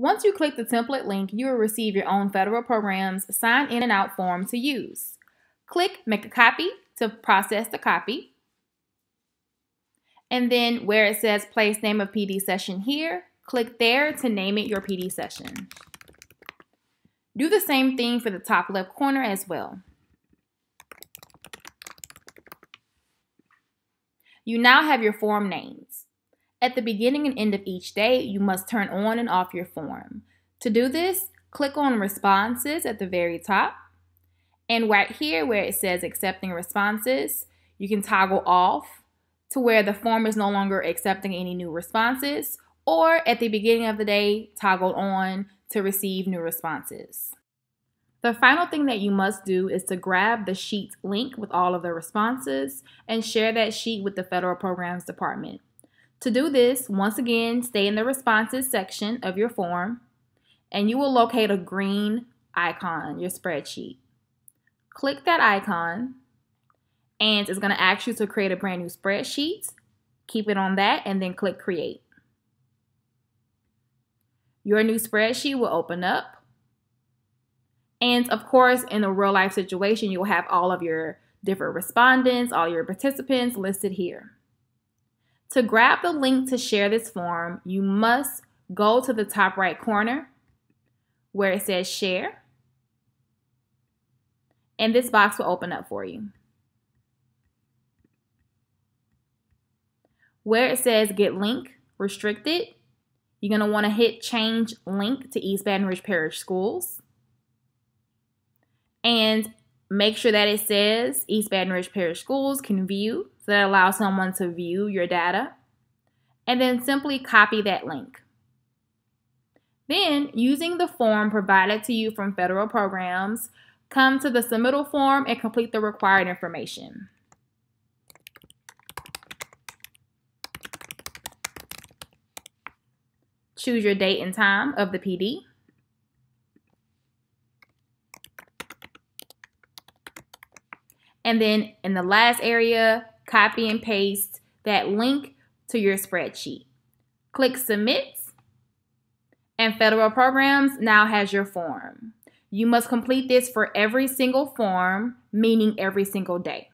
Once you click the template link, you will receive your own federal programs sign in and out form to use. Click Make a Copy to process the copy. And then where it says Place Name of PD Session here, click there to name it your PD session. Do the same thing for the top left corner as well. You now have your form names. At the beginning and end of each day, you must turn on and off your form. To do this, click on Responses at the very top. And right here where it says Accepting Responses, you can toggle off to where the form is no longer accepting any new responses, or at the beginning of the day, toggle on to receive new responses. The final thing that you must do is to grab the sheet link with all of the responses and share that sheet with the Federal Programs Department. To do this, once again, stay in the responses section of your form and you will locate a green icon, your spreadsheet. Click that icon and it's going to ask you to create a brand new spreadsheet. Keep it on that and then click create. Your new spreadsheet will open up. And of course, in a real life situation, you'll have all of your different respondents, all your participants listed here. To grab the link to share this form, you must go to the top right corner where it says share. And this box will open up for you. Where it says get link restricted, you're going to want to hit change link to East Baton Rouge Parish Schools. And make sure that it says East Baton Rouge Parish Schools can view, so that allows someone to view your data. And then simply copy that link. Then, using the form provided to you from federal programs, come to the submittal form and complete the required information. Choose your date and time of the PD. And then in the last area, copy and paste that link to your spreadsheet. Click Submit, and Federal Programs now has your form. You must complete this for every single form, meaning every single day.